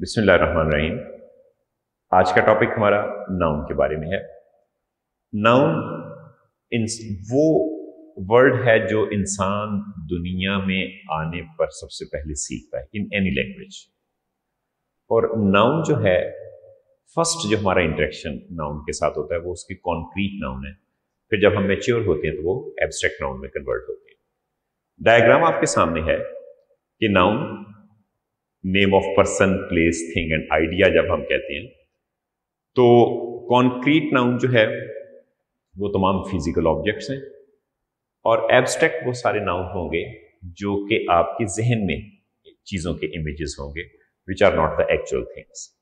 बिस्मिल्लाहिर्रहमानिर्रहीम। आज का टॉपिक हमारा नाउन के बारे में है। नाउन वो वर्ड है जो इंसान दुनिया में आने पर सबसे पहले सीखता है इन एनी लैंग्वेज और नाउन जो है फ़र्स्ट जो हमारा इंटरेक्शन नाउन के साथ होता है, वो उसकी कॉन्क्रीट नाउन है। फिर जब हम मेच्योर होते हैं तो वो एब्स्ट्रैक्ट नाउन में कन्वर्ट होते हैं। डायग्राम आपके सामने है कि noun name of person place thing and idea जब हम कहते हैं तो कॉन्क्रीट नाउन जो है, वो तमाम फ़िज़िकल ऑब्जेक्ट्स हैं और एब्स्ट्रैक्ट वो सारे नाउन होंगे जो कि आपके जहन में चीज़ों के इमेजेस होंगे which are not the actual things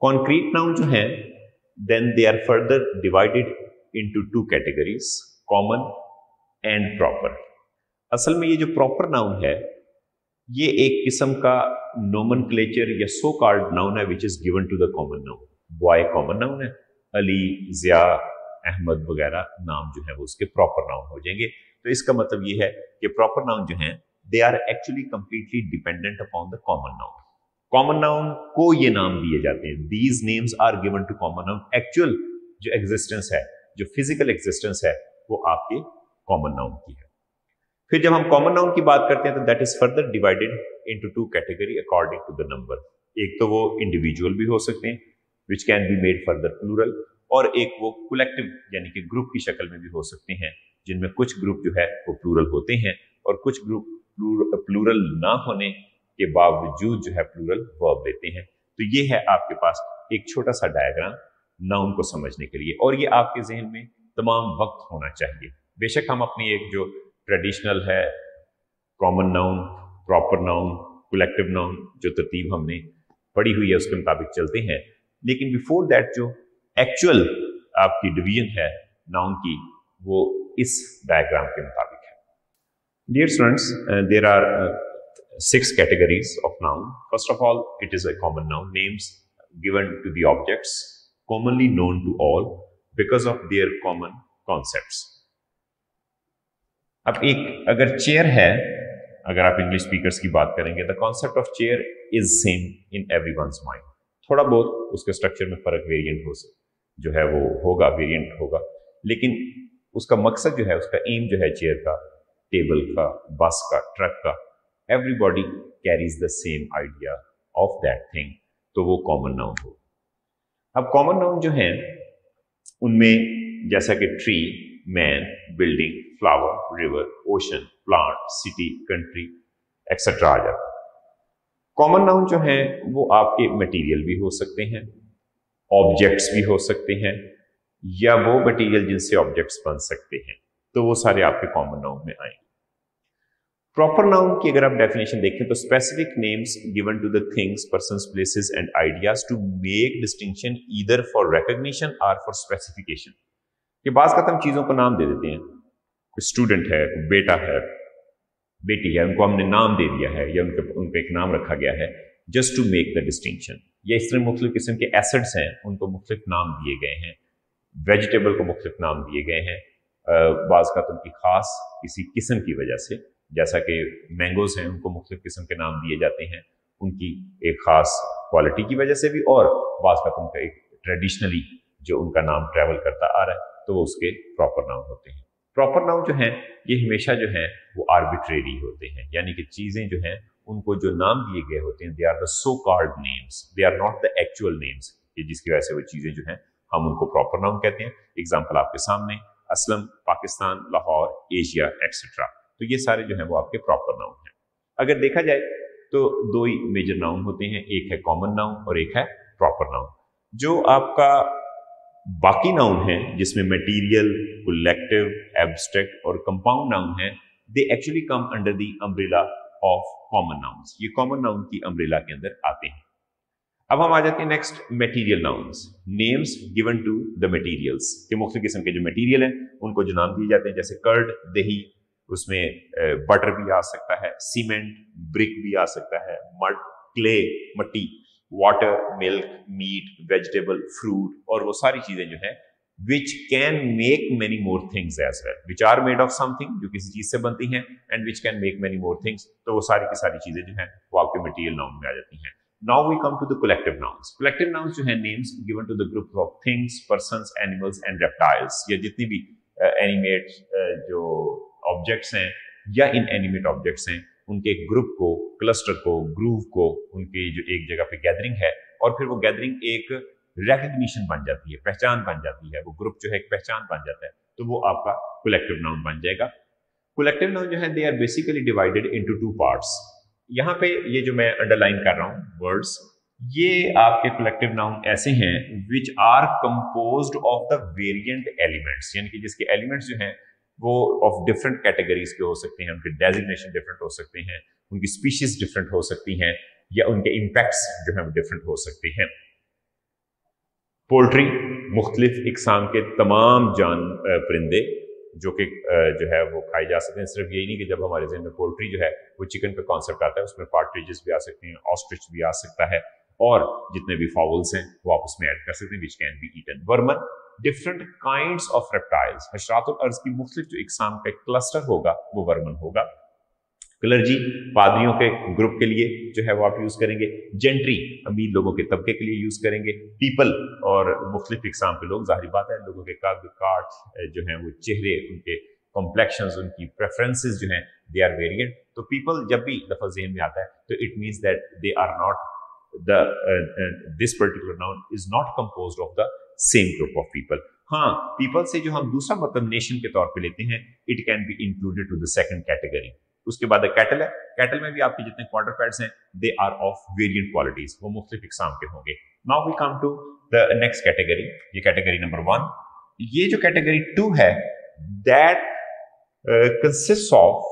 concrete noun जो हैं then they are further divided into two categories common and proper असल में ये जो प्रॉपर नाउन है ये एक किस्म का नोमन या सो कार्ड नाउन है which is given to the common noun boy common noun है? अली, जिया, अहमद वगैरह नाम जो है वो उसके प्रॉपर नाउन हो जाएँगे। तो इसका मतलब ये है कि प्रॉपर नाउन जो है they are actually completely dependent upon the common noun common noun को ये नाम दिए जाते हैं। These names are given to common noun actual जो एग्जिस्टेंस है, जो फ़िज़िकल एग्जिस्टेंस है, वो आपके कॉमन नाउन की है। फिर जब हम कॉमन नाउन की बात करते हैं तो that is further divided into two category according to the number एक तो वो इंडिविजुअल भी हो सकते हैं which can be made further plural और एक वो कलेक्टिव यानी कि ग्रुप की शक्ल में भी हो सकते हैं, जिनमें कुछ ग्रुप जो है, वो प्लूरल होते हैं, और कुछ ग्रुप प्लूरल ना होने के बावजूद जो है प्लूरल वर्ब देते हैं। तो ये है आपके पास एक छोटा सा डायग्राम नाउन को समझने के लिए, और ये आपके जहन में तमाम वक्त होना चाहिए। बेशक हम अपनी एक जो ट्रेडिशनल है common noun proper noun collective noun जो तरतीब हमने पढ़ी हुई है, उसके मुताबिक चलते हैं। लेकिन बिफोर दैट जो एक्चुअल आपकी डिवीज़न है नाउन की, वो इस डायग्राम के मुताबिक है। Dear students there are six categories of noun first of all it is a common noun names given to objects commonly known to all because of their common concepts अब एक अगर chair है, अगर आप English speakers की बात करेंगे the concept of chair is same in every one mind थोड़ा बहुत उसके स्ट्रक्चर में फ़र्क वेरिएंट हो सकता जो है वो होगा वेरिएंट होगा। लेकिन उसका मकसद जो है, उसका एम जो है चेयर का टेबल का बस का ट्रक का everybody carries the same idea of that thing तो वो कॉमन नाउन हो। अब कॉमन नाउन जो है, उनमें जैसा कि tree man building flower river ocean plant city country etcetera आ जाता है। कॉमन नाउन जो है, वो आपके मटेरियल भी हो सकते हैं ऑब्जेक्ट्स भी हो सकते हैं, या वो मटेरियल जिनसे ऑब्जेक्ट्स बन सकते हैं तो वो सारे आपके कॉमन नाउन में आएँगे। प्रॉपर नाउन की अगर आप डेफिनेशन देखें तो specific names given to the things person places and ideas to make distinction either for recognition or for specification बाज का हम चीज़ों को नाम दे देते हैं। स्टूडेंट है बेटा है, बेटी है, उनको हमने नाम दे दिया है, या उनके, उनको एक नाम रखा गया है just to make the distinction या इस तरह मुख्तु किस्म के एसेट्स हैं, उनको मुख्तफ नाम दिए गए हैं वेजिटेबल को मुख्तफ नाम दिए गए हैं बाज़ का उनकी ख़ास किसी किस्म की वजह से, जैसा कि मैंगोज़ हैं, उनको मुख्तफ किस्म के नाम दिए जाते हैं, उनकी एक ख़ास क्वालिटी की वजह से भी, और बाज़ का उनका एक ट्रेडिशनली जो उनका नाम ट्रैवल करता आ रहा है तो वो उसके प्रॉपर नाम होते हैं। प्रॉपर नाउन जो है, ये हमेशा जो है, वो आर्बिट्रेरी होते हैं। यानी कि चीज़ें जो हैं, उनको जो नाम दिए गए होते हैं they are the so called names they are not the actual names जिसकी वजह से वो चीज़ें जो हैं, हम उनको प्रॉपर नाउन कहते हैं। एग्ज़ाम्पल आपके सामने, असलम, पाकिस्तान, लाहौर, एशिया एक्सेट्रा तो ये सारे जो है, वो आपके प्रॉपर नाउन हैं। अगर देखा जाए तो दो ही मेजर नाउन होते हैं। एक है कॉमन नाउन और एक है प्रॉपर नाउन जो आपका बाकी नाउन हैं, जिसमें मटेरियल कलेक्टिव एब्स्ट्रैक्ट और कंपाउंड नाउन है they actually come under the umbrella of common nouns ये कॉमन नाउन की अम्ब्रेला के अंदर आते हैं। अब हम आ जाते हैं next material nouns names given to the materials के मुख्य किस्म के जो मटेरियल हैं, उनको जो नाम दिए जाते हैं, जैसे कर्ड दही, उसमें बटर भी आ सकता है सीमेंट ब्रिक भी आ सकता है मड क्ले मट्टी water milk meat vegetable fruit और वो सारी चीज़ें जो है which can make many more things as well which are made of something जो किसी चीज़ से बनती हैं and which can make many more things तो वो सारी की सारी चीज़ें जो हैं वो आपके मटीरियल नाउन में आ जाती हैं। Now we come to the collective nouns collective nouns जो है names given to the group of things persons animals and reptiles या जितनी भी एनिमेट uh, uh, जो ऑब्जेक्ट्स हैं या इन एनिमेट ऑब्जेक्ट्स हैं उनके ग्रुप को क्लस्टर को ग्रूव को, उनकी जो एक जगह पे गैदरिंग है और फिर वो गैदरिंग एक रिकग्निशन बन जाती है, पहचान बन जाती है। वो ग्रुप जो है एक पहचान बन जाता है तो वो आपका कलेक्टिव नाउन बन जाएगा। कलेक्टिव नाउन जो है they are basically divided into two parts यहाँ पे ये जो मैं अंडरलाइन कर रहा हूँ वर्ड्स ये आपके कलेक्टिव नाउन ऐसे हैं which are composed of the variant elements यानी कि जिसके एलिमेंट्स जो हैं वो ऑफ़ डिफरेंट कैटेगरीज के हो सकते हैं, उनके डेजिग्नेशन डिफरेंट हो सकते हैं, उनकी स्पीशीज डिफरेंट हो सकती हैं, या उनके इम्पैक्ट्स जो है वो डिफरेंट हो सकते हैं। पोल्ट्री मुख्तलिफ़ इकसाम के तमाम जान परिंदे जो कि जो है वो खाए जा सकते हैं। सिर्फ़ यही नहीं कि जब हमारे जहन में पोल्ट्री जो है वो चिकन का कॉन्सेप्ट आता है, उसमें पार्ट्रिजेस भी आ सकते हैं ऑस्ट्रिच भी आ सकता है, और जितने भी फॉवल्स हैं वो आप उसमें ऐड कर सकते हैं which can be eaten vermin different kind of reptiles हशरात अर्ज़ की मुख्तलिफ़ जो इकसाम का क्लस्टर होगा, वो वर्मन होगा। क्लर्जी पादरियों के ग्रुप के लिए जो है वो आप यूज़ करेंगे। जेंट्री अमीर लोगों के तबके के लिए यूज़ करेंगे। पीपल और मुख्तलिफ़ इकसाम के लोग, ज़ाहिर बात है, लोगों के कद काट जो है वो चेहरे, उनके कॉम्प्लेक्शन उनकी प्रेफरेंसेज जो हैं दे आर वेरियंट तो पीपल जब भी लफज जहन में आता है तो it means that they are not the this particular noun is not compose of the same group of people हाँ पीपल से जो हम दूसरा मतलब नेशन के तौर पे लेते हैं it can be included to the second category उसके बाद कैटल है। कैटल में भी आपके जितने क्वार्टर पैड्स हैं they are of variant qualities वो मुख्तलिफ़ इकसाम के होंगे। Now we come to the next category ये कैटेगरी नंबर वन ये जो कैटेगरी टू है that consist of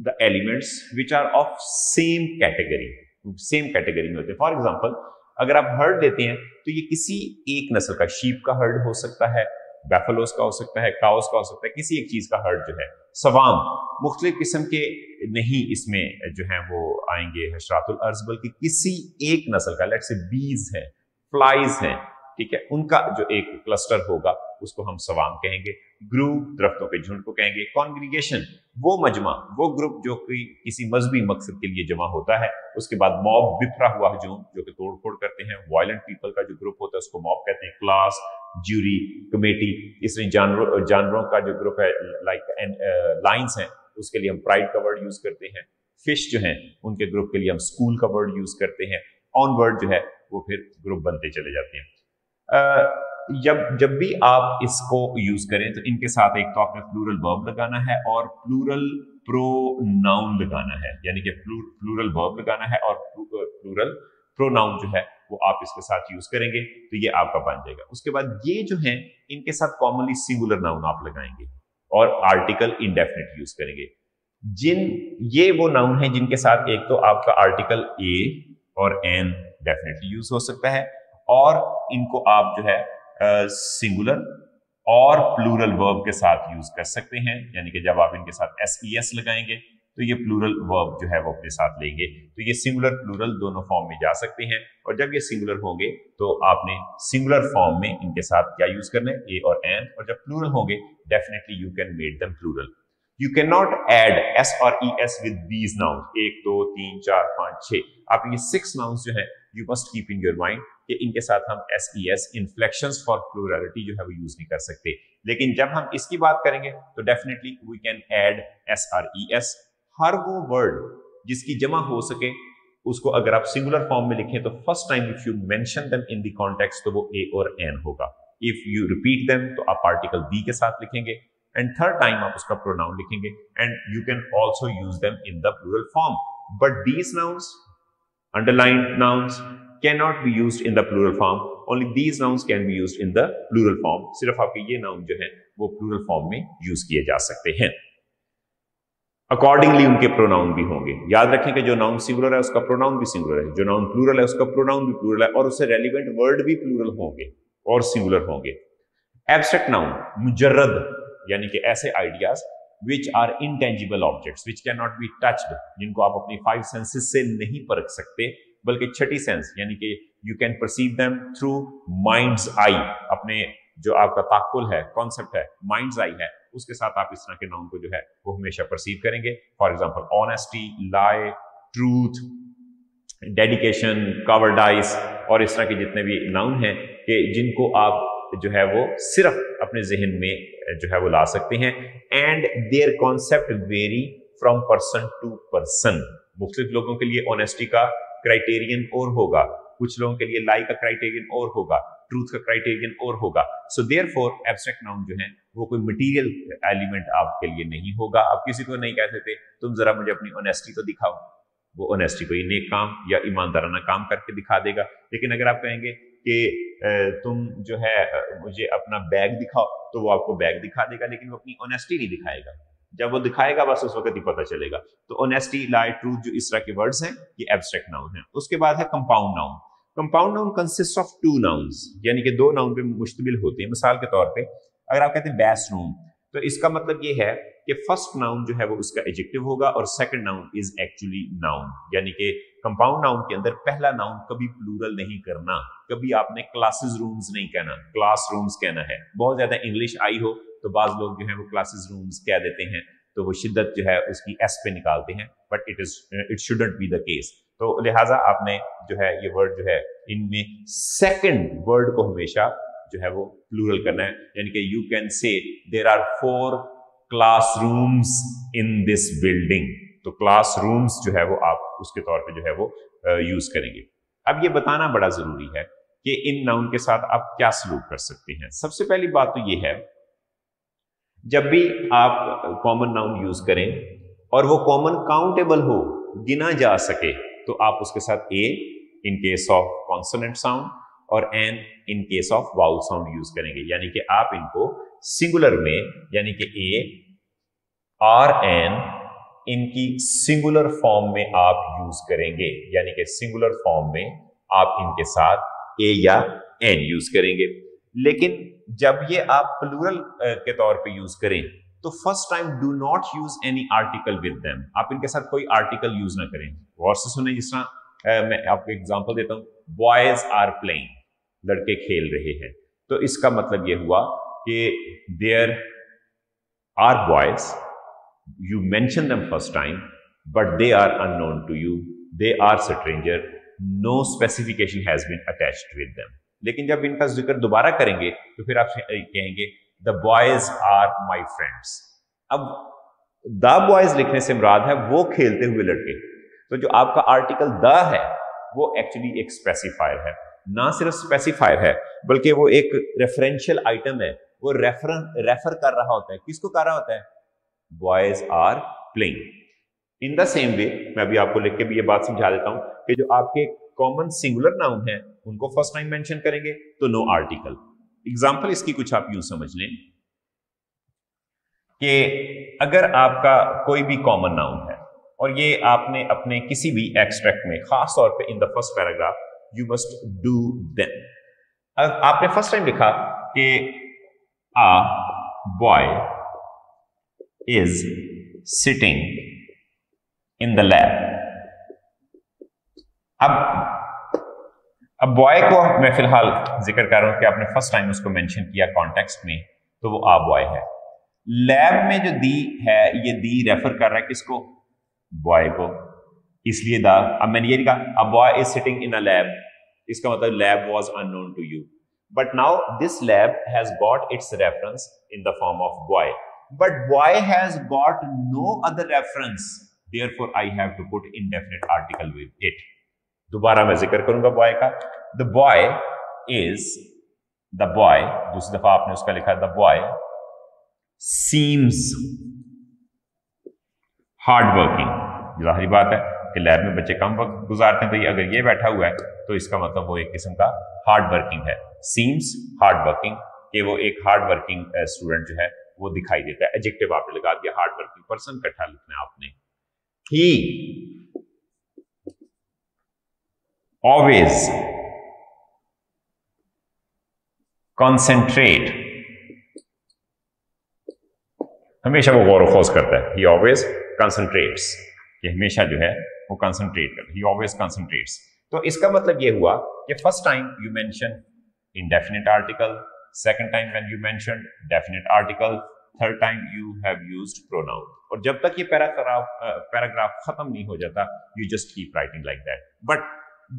the elements which are of same category same category में होते हैं। फॉर एग्ज़ाम्पल अगर आप हर्ड लेते हैं तो ये किसी एक नस्ल का, शीप का हर्ड हो सकता है, बैफलोस का हो सकता है काउस का हो सकता है, किसी एक चीज़ का हर्ड जो है। सवाम, मुख्तलिफ़ किस्म के नहीं इसमें जो है वो आएँगे हशरातुल अर्ज़, बल्कि किसी एक नस्ल का लेट से बीज है फ्लाइज हैं ठीक है, उनका जो एक क्लस्टर होगा, उसको हम सवाम कहेंगे ग्रुप दरख्तों के झुंड को कहेंगे कॉन्ग्रीगेशन वो मजमा, वो ग्रुप जो कि किसी मजहबी मकसद के लिए जमा होता है, उसके बाद मॉब बिफरा हुआ हजूम जो कि तोड़ फोड़ करते हैं वायलेंट पीपल का जो ग्रुप होता है, उसको मॉब कहते हैं क्लास ज्यूरी कमेटी इसलिए जानवरों जानवरों का जो ग्रुप है लाइक लाइन्स हैं, उसके लिए हम प्राइड का वर्ड यूज़ करते हैं फ़िश जो है, उनके ग्रुप के लिए हम स्कूल का वर्ड यूज़ करते हैं ऑन वर्ड जो है, वो फिर ग्रुप बनते चले जाते हैं। जब जब भी आप इसको यूज़ करें तो इनके साथ एक तो आपने प्लूरल वर्ब लगाना है और प्लूरल प्रो नाउन लगाना है। यानी कि प्लूरल वर्ब लगाना है और प्लूरल प्रो नाउन जो है, वो आप इसके साथ यूज़ करेंगे तो ये आपका बन जाएगा। उसके बाद ये जो है, इनके साथ कॉमनली सिंगुलर नाउन आप लगाएँगे और आर्टिकल इनडेफिनेट यूज़ करेंगे। जिन, ये वो नाउन है जिनके साथ एक तो आपका आर्टिकल ए और एन डेफिनेटली यूज़ हो सकता है और इनको आप जो है सिंगुलर और प्लूरल वर्ब के साथ यूज़ कर सकते हैं। यानी कि जब आप इनके साथ एस ई एस लगाएँगे तो ये प्लूरल वर्ब जो है वो अपने साथ लेंगे। तो ये सिंगुलर प्लूरल दोनों फॉर्म में जा सकते हैं। और जब ये सिंगुलर होंगे तो आपने सिंगुलर फॉर्म में इनके साथ क्या यूज़ करना है? ए और एन और जब प्लूरल होंगे definitely you can made them plural you can not add S और E S with these noun एक, दो, तीन, चार, पाँच, छह। आप ये सिक्स नाउन्स जो है you must keep in your mind कि इनके साथ हम S E S inflection for plurality जो है वो यूज़ नहीं कर सकते। लेकिन जब हम इसकी बात करेंगे तो definitely we can add S or E S हर वो वर्ड जिसकी जमा हो सके, उसको अगर आप सिंगुलर फॉर्म में लिखें तो first time if you them in the context तो वो ए और एन होगा। इफ़ यू रिपीट देम तो आप आर्टिकल बी के साथ लिखेंगे। एंड थर्ड टाइम आप उसका प्रोनाउन लिखेंगे and you can also use them in the plural form but these nouns underlined nouns, cannot be used in the plural form. Only these nouns can be used in the plural form. सिर्फ़ आपके ये noun जो है, वो plural form में use किए जा सकते हैं। अकॉर्डिंगली उनके प्रोनाउन भी होंगे। याद रखें कि जो नाउन सिंगुलर है, उसका प्रोनाउन भी सिंगुलर है। जो नाउन प्लूरल है, उसका प्रोनाउन भी प्लूरल है, और उससे रेलिवेंट वर्ड भी प्लूरल होंगे, और सिंगुलर होंगे। एब्स्ट्रैक्ट नाउन मुजर्रद। यानी कि ऐसे ideas which are intangible objects which can not be touched जिनको आप अपनी फाइव सेंसेस से नहीं परख सकते, बल्कि छठी सेंस यानी कि you can perceive them through mind's eye अपने जो आपका ताकुल है कॉन्सेप्ट है माइंड्स आई है, उसके साथ आप इस तरह के नाउन को जो है, वो हमेशा परसीव करेंगे। For example honesty lie truth dedication cowardice और इस तरह के जितने भी नाउन हैं कि जिनको आप जो है वो सिर्फ़ अपने जहन में जो है वो ला सकते हैं। And their concept vary from person to person मुख्तलिफ़ लोगों के लिए ऑनेस्टी का क्राइटेरियन और होगा। कुछ लोगों के लिए लाई का क्राइटेरियन और होगा। ट्रूथ का क्राइटेरियन और होगा। So therefore abstract noun जो है, वो कोई मटीरियल एलिमेंट आपके लिए नहीं होगा। आप किसी को नहीं कह सकते, तुम जरा मुझे अपनी ऑनेस्टी तो दिखाओ। वो ऑनेस्टी कोई नेक काम या ईमानदाराना काम करके दिखा देगा। लेकिन अगर आप कहेंगे कि तुम जो है मुझे अपना बैग दिखाओ तो वो आपको बैग दिखा देगा, लेकिन वो अपनी ऑनेस्टी नहीं दिखाएगा। जब वो दिखाएगा, बस उस वक्त ही पता चलेगा। तो ऑनेस्टी लाई ट्रूथ जो इस तरह के वर्ड्स हैं, ये एब्स्ट्रैक्ट नाउन है। उसके बाद है compound noun compound noun consist of two nouns यानी कि दो नाउन पे मुश्तमिल होते हैं। मिसाल के तौर पे, अगर आप कहते हैं बैस रूम तो इसका मतलब ये है कि फ़र्स्ट नाउन जो है वो उसका एजेक्टिव होगा, और second noun is actually noun यानी कि कंपाउंड नाउन के अंदर पहला नाउन कभी प्लूरल नहीं करना, कभी आपने क्लासेस रूम्स नहीं कहना क्लास रूम्स कहना है। बहुत ज़्यादा इंग्लिश आई हो तो बाज लोग जो है वो क्लासेस रूम्स कह देते हैं तो वो शिद्दत जो है उसकी एस पे निकालते हैं but it is it shouldn't be the case तो लिहाजा आपने जो है ये वर्ड जो है, इनमें सेकंड वर्ड को हमेशा जो है वो प्लूरल करना है। यानी कि you can say there are four classrooms in this building तो क्लासरूम्स जो है वो आप उसके तौर पे जो है वो यूज़ करेंगे। अब ये बताना बड़ा ज़रूरी है कि इन नाउन के साथ आप क्या सलूक कर सकते हैं। सबसे पहली बात तो ये है, जब भी आप कॉमन नाउन यूज़ करें और वो कॉमन काउंटेबल हो, गिना जा सके तो आप उसके साथ a in case of consonant sound और an in case of vowel sound use करेंगे। यानी कि आप इनको सिंगुलर में, यानी कि ए आर एन इनकी सिंगुलर फॉर्म में आप यूज़ करेंगे, यानी कि सिंगुलर फॉर्म में आप इनके साथ ए या एन यूज़ करेंगे। लेकिन जब ये आप प्लूरल के तौर पे यूज़ करें तो first time do not use any article with them आप इनके साथ कोई आर्टिकल यूज़ ना करें। गौर से सुने जिस तरह। मैं आपको एग्जांपल देता हूँ। बॉयज़ आर प्लेइंग लड़के खेल रहे हैं। तो इसका मतलब यह हुआ कि there are boys you mention them first time, but they are unknown to you. They are stranger. No specification has been attached with them. लेकिन जब इनका ज़िक्र दोबारा करेंगे तो फिर आप कहेंगे the boys are my friends अब द बॉयज़ लिखने से मुराद है वो खेलते हुए लड़के तो जो आपका आर्टिकल द है वो एक्चुअली एक स्पेसिफायर है ना सिर्फ़ स्पेसिफायर है बल्कि वो एक रेफरेंशियल आइटम है वो रेफर रेफर कर रहा होता है किसको कर रहा होता है boys are playing in the same way मैं अभी आपको लिख के भी ये बात समझा देता हूँ कि जो आपके कॉमन सिंगुलर नाउन है, उनको फ़र्स्ट टाइम मेंशन करेंगे तो नो आर्टिकल एग्जांपल इसकी कुछ आप यूँ समझ लें कि अगर आपका कोई भी कॉमन नाउन है और ये आपने अपने किसी भी एक्सट्रैक्ट में, खास तौर पे in the first paragraph you must do then आपने फ़र्स्ट टाइम लिखा कि a boy is sitting in the lab. अब अब बॉय को मैं फ़िलहाल ज़िक्र कर रहा हूँ कि आपने फ़र्स्ट टाइम उसको मेंशन किया कॉन्टेक्स्ट में तो वो आ बॉय है। लैब में जो दी है, ये दी रेफर कर रहा है किसको? बॉय को। इसलिए दा। अब मैंने ये लिखा a boy is sitting in a lab इसका मतलब lab was unknown to you but now this lab has got its reference in the form of boy but boy has got no other reference? Therefore, i have to put indefinite article with it. दोबारा मैं ज़िक्र करूँगा boy का। The boy is the boy दूसरी दफ़ा आपने उसका लिखा the boy seems hard working ज़ाहिर बात है कि लैब में बच्चे कम वक्त गुजारते हैं तो ये अगर ये बैठा हुआ है तो इसका मतलब वो एक किस्म का हार्ड वर्किंग है। सीम्स हार्ड वर्किंग कि वो एक हार्ड वर्किंग स्टूडेंट जो है वो दिखाई देता है। एजेक्टिव आपने लगा दिया हार्ड वर्किंग पर्सन कट्ठा लिखना है आपने। ही ऑलवेज कॉन्सेंट्रेट हमेशा वो गौर फोज करता है। ही ऑलवेज कंसंट्रेट्स ये हमेशा जो है, वो कंसंट्रेट करता है। ही ऑलवेज कंसंट्रेट्स तो इसका मतलब ये हुआ कि first time you mention indefinite article second time when you mentioned, definite article. Third time you have used pronoun और जब तक ये पैराग्राफ पैराग्राफ खत्म नहीं हो जाता you just keep writing like that but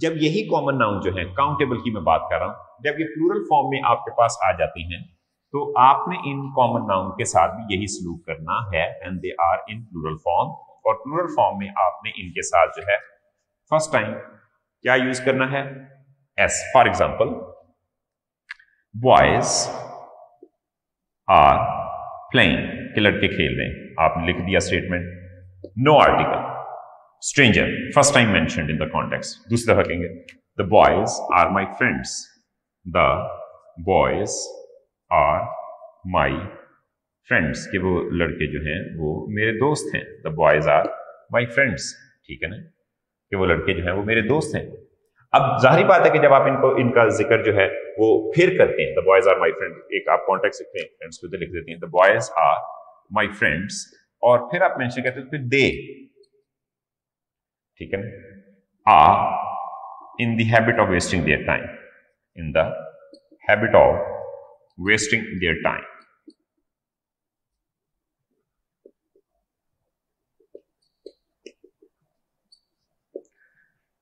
जब यही कॉमन नाउन जो है काउंटेबल की मैं बात कर रहा हूँ, जब ये प्लूरल फॉर्म में आपके पास आ जाती हैं तो आपने इन कॉमन नाउन के साथ भी यही सलूक करना है and they are in plural form और प्लूरल फॉर्म में आपने इनके साथ जो है फ़र्स्ट टाइम क्या यूज़ करना है? As for example boys are playing के लड़के खेल रहे हैं आपने लिख दिया statement no article stranger first time mention in the context दूसरी दफ़ा कहेंगे the boys are my friends the boys are my friends के वो लड़के जो हैं वो मेरे दोस्त हैं the boys are my friends ठीक है ना कि वो लड़के जो हैं वो मेरे दोस्त हैं अब ज़ाहिर बात है कि जब आप इनको, इनका ज़िक्र जो है, वो फिर करते हैं। The boys are my friend एक आप कॉन्टेक्ट लिखते हैं फ्रेंड्स को लिख देते हैं। The boys are my friends और फिर आप मेंशन करते हैं, फिर दे ठीक है are in the habit of wasting their time in the habit of wasting their time.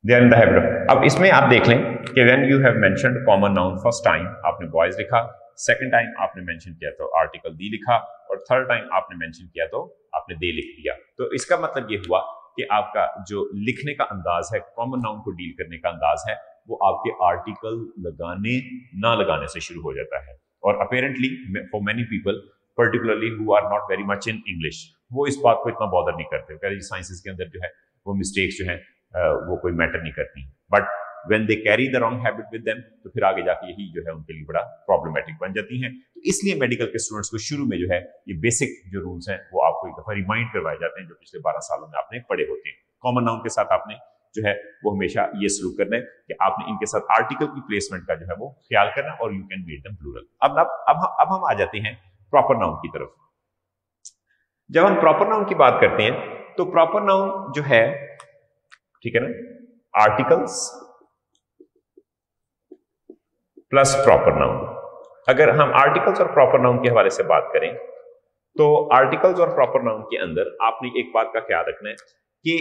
In the habit of. अब इसमें आप देख लें कि when you have mentioned common noun, first time आपने boys लिखा सेकंड टाइम आपने मेंशन किया तो आर्टिकल दी लिखा, और थर्ड टाइम आपने मेंशन किया तो आपने दे लिख दिया तो इसका मतलब ये हुआ कि आपका जो लिखने का अंदाज है कॉमन नाउन को डील करने का अंदाज है, वो आपके आर्टिकल लगाने, ना लगाने से शुरू हो जाता है और apparently for many people particularly who are not very much in English वो इस बात को इतना बॉदर नहीं करते साइंसेस के अंदर जो है, वो मिस्टेक्स जो है वो कोई मैटर नहीं करती। But when they carry the wrong habit with them तो फिर आगे जाके यही जो है उनके लिए बड़ा प्रॉब्लमेटिक बन जाती हैं। तो इसलिए मेडिकल के स्टूडेंट्स को शुरू में जो है ये बेसिक जो रूल्स हैं, वो आपको एक दफ़ा रिमाइंड करवाए जाते हैं, जो पिछले बारह सालों में आपने पढ़े होते हैं। कॉमन नाउन के साथ आपने जो है वो हमेशा ये सलूक करना है कि आपने इनके साथ आर्टिकल की प्लेसमेंट का जो है वो ख्याल करना और you can made them plural अब अब अब अब हम आ जाते हैं प्रॉपर नाउन की तरफ़। जब हम प्रॉपर नाउन की बात करते हैं तो प्रॉपर नाउन जो है ठीक है ना? आर्टिकल्स प्लस प्रॉपर नाउन अगर हम आर्टिकल्स और प्रॉपर नाउन के हवाले से बात करें तो आर्टिकल्स और प्रॉपर नाउन के अंदर आपने एक बात का ख्याल रखना है कि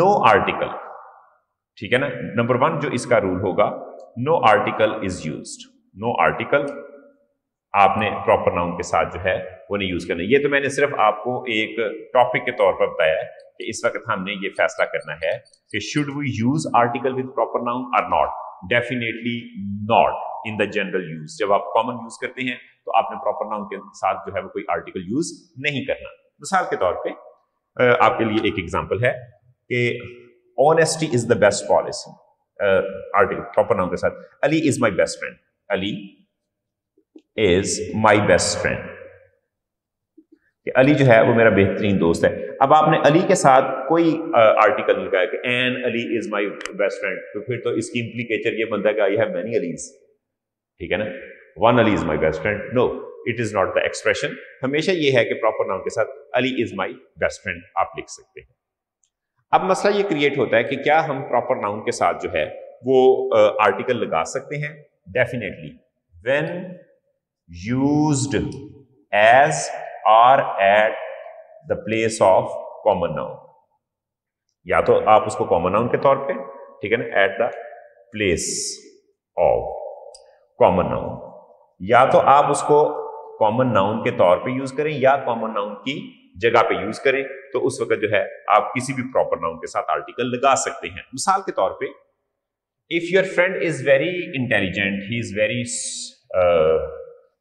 नो आर्टिकल ठीक है ना? नंबर वन जो इसका रूल होगा no article is use no article आपने प्रॉपर नाउन के साथ जो है, वो नहीं यूज़ करना ये तो मैंने सिर्फ़ आपको एक टॉपिक के तौर पर बताया कि इस वक्त हमने ये फैसला करना है कि should we use article with proper noun or not definitely not in the general use जब आप कॉमन यूज़ करते हैं तो आपने प्रॉपर नाउन के साथ जो है वो कोई आर्टिकल यूज़ नहीं करना। मिसाल के तौर पर आपके लिए एक एग्ज़ाम्पल है कि honesty is the best policy article proper नाम के साथ। Ali is my best friend Ali is my best friend Ali जो है, वो मेरा बेहतरीन दोस्त है। अब आपने अली के साथ कोई आर्टिकल नहीं लगाया कि an Ali is my best friend तो फिर तो इसकी इम्प्लीकेचर ये बनता है कि आई हैव मैनी अलीज ठीक है ना? One Ali is my best friend no it is not the expression हमेशा ये है कि प्रॉपर नाउन के साथ Ali is my best friend आप लिख सकते हैं। अब मसला ये क्रिएट होता है कि क्या हम प्रॉपर नाउन के साथ जो है, वो आर्टिकल लगा सकते हैं? Definitely when used as or at the place of common noun या तो आप उसको कॉमन नाउन के तौर पे, ठीक है ना at the place of common noun या तो आप उसको कॉमन नाउन के तौर पे यूज़ करें या कॉमन नाउन की जगह पे यूज़ करें तो उस वक्त जो है आप किसी भी प्रॉपर नाउन के साथ आर्टिकल लगा सकते हैं। मिसाल के तौर पे if your friend is very intelligent he is very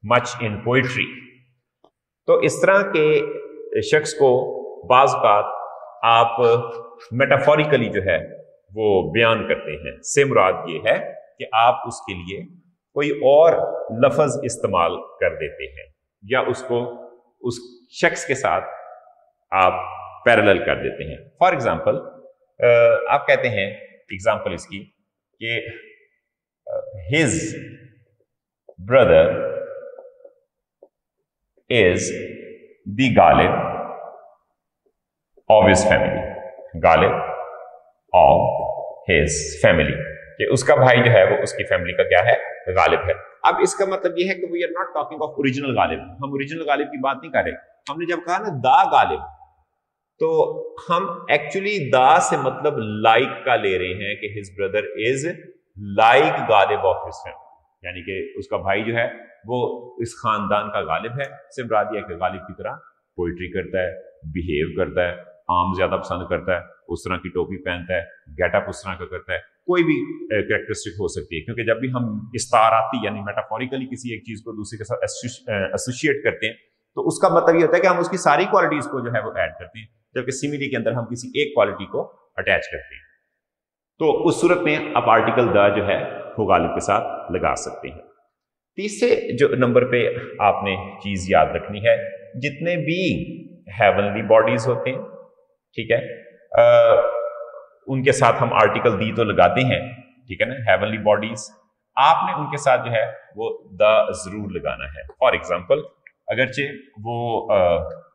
much in poetry तो इस तरह के शख्स को बाज आप मेटाफोरिकली जो है, वो बयान करते हैं। से मुराद ये है कि आप उसके लिए कोई और लफज इस्तेमाल कर देते हैं या उसको, उस शख्स के साथ आप पैरेलल कर देते हैं। फॉर एग्ज़ाम्पल आप कहते हैं एग्ज़ाम्पल इसकी, कि his brother is the Ghalib of his family Ghalib of his family कि उसका भाई जो है, वो उसकी फैमिली का क्या है? गालिब है। अब इसका मतलब ये है कि we are not talking of original Ghalib हम ओरिजिनल गालिब की बात नहीं कर रहे। हमने जब कहा ना दा गालिब तो हम एक्चुअली दा से मतलब लाइक का ले रहे हैं कि his brother is like Ghalib of his family यानी कि उसका भाई जो है, वो इस खानदान का गालिब है। दिया कि गालिब की तरह पोइट्री करता है बिहेव करता है, आम ज़्यादा पसंद करता है, उस तरह की टोपी पहनता है गेटअप उस तरह का करता है। कोई भी करेक्टरिस्टिक हो सकती है, क्योंकि जब भी हम इस्ताराती यानी मेटाफोरिकली किसी एक चीज़ को दूसरे के साथ एसोसिएट करते हैं तो उसका मतलब ये होता है कि हम उसकी सारी क्वालिटीज को जो है वो ऐड करते हैं, जबकि सिमिली के अंदर हम किसी एक क्वालिटी को अटैच करते हैं। तो उस सूरत में आप आर्टिकल द जो है वो गालिब के साथ लगा सकते हैं। तीसरे जो नंबर पे आपने चीज़ याद रखनी है जितने भी हेवनली बॉडीज होते हैं ठीक है? आ, उनके साथ हम आर्टिकल दी तो लगाते हैं ठीक है ना? हेवनली बॉडीज आपने उनके साथ जो है वो द ज़रूर लगाना है। फॉर एग्ज़ाम्पल अगरचे वो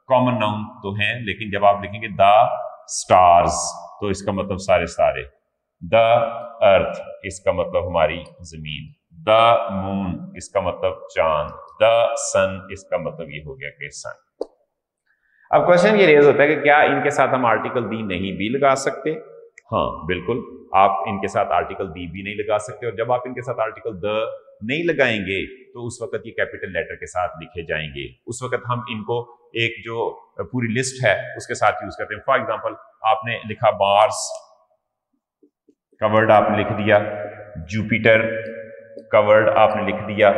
कॉमन नाउन तो हैं लेकिन जब आप लिखेंगे द स्टार्स तो इसका मतलब सारे सारे। द अर्थ, इसका मतलब हमारी ज़मीन। द मून, इसका मतलब चाँद। द सन, इसका मतलब ये हो गया कि सन। अब क्वेश्चन ये रेज होता है कि क्या इनके साथ हम आर्टिकल दी नहीं भी लगा सकते? हाँ बिल्कुल। आप इनके साथ आर्टिकल दी भी नहीं लगा सकते और जब आप इनके साथ आर्टिकल द नहीं लगाएँगे तो उस वक्त ये कैपिटल लेटर के साथ लिखे जाएँगे। उस वक्त हम इनको एक जो पूरी लिस्ट है, उसके साथ यूज़ करते हैं। फॉर एग्ज़ाम्पल आपने लिखा कवर्ड आपने लिख दिया। जुपिटर कवर्ड आपने लिख दिया,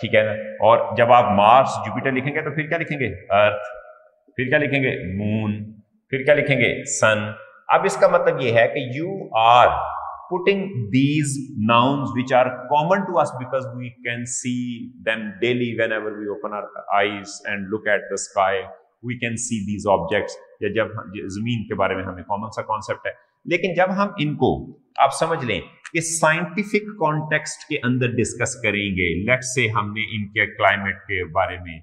ठीक है ना? और जब आप मार्स जुपिटर लिखेंगे तो फिर क्या लिखेंगे? अर्थ फिर क्या लिखेंगे? मून फिर क्या लिखेंगे? सन अब इसका मतलब ये है कि you are putting these nouns which are common to us because we can see them daily whenever we open our eyes and look at the sky. We can see these objects या जब ज़मीन के बारे में हमें common सा concept है। लेकिन जब हम इनको आप समझ लें कि साइंटिफिक कॉन्टेक्स्ट के अंदर डिस्कस करेंगे। लेट से हमने इनके क्लाइमेट के बारे में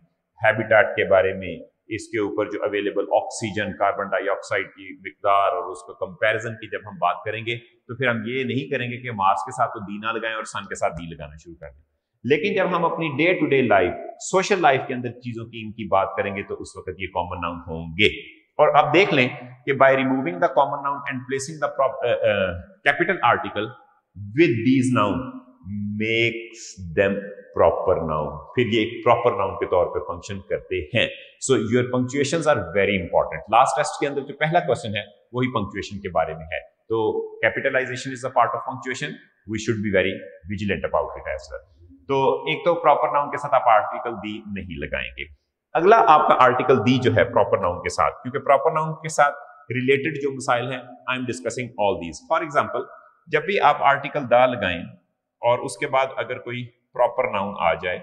हैबिटेट के बारे में, इसके ऊपर जो अवेलेबल ऑक्सीजन कार्बन डाइऑक्साइड की मकदार और उसका कंपैरिजन की जब हम बात करेंगे तो फिर हम ये नहीं करेंगे कि मार्स के साथ तो दी ना लगाएँ और सन के साथ दी लगाना शुरू कर दें। लेकिन जब हम अपनी day to day life social life के अंदर चीज़ों की इनकी बात करेंगे तो उस वक्त ये कॉमन नाउन होंगे। और अब देख लें कि by removing the common noun and placing the capital article with these noun makes them proper noun फिर ये एक प्रॉपर नाउन के तौर पे फ़ंक्शन करते हैं। So your punctuation are very important last test के अंदर जो पहला क्वेश्चन है, वही पंक्चुएशन के बारे में है। तो capitalization is a part of punctuation we should be very vigilant about it as well तो एक तो प्रॉपर नाउन के साथ आप आर्टिकल दी नहीं लगाएँगे। अगला आपका आर्टिकल दी जो है प्रॉपर नाउन के साथ, क्योंकि प्रॉपर नाउन के साथ रिलेटेड जो मिसाइल हैं I am discussing all these for example जब भी आप आर्टिकल दा लगाएँ, और उसके बाद अगर कोई प्रॉपर नाउन आ जाए,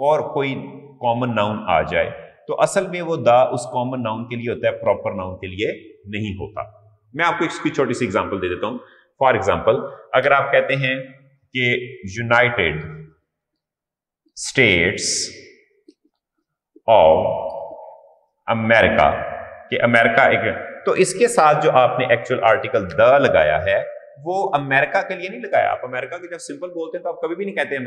और कोई कॉमन नाउन आ जाए तो असल में वो दा उस कॉमन नाउन के लिए होता है प्रॉपर नाउन के लिए नहीं होता। मैं आपको इसकी छोटी सी एग्जांपल दे देता हूँ। फॉर एग्जांपल अगर आप कहते हैं कि यूनाइटेड स्टेट्स ऑफ़ अमेरिका कि अमेरिका एक तो इसके साथ जो आपने एक्चुअल आर्टिकल द लगाया है, वो अमेरिका के लिए नहीं लगाया। आप अमेरिका के जब सिंपल बोलते हैं तो आप कभी भी नहीं कहते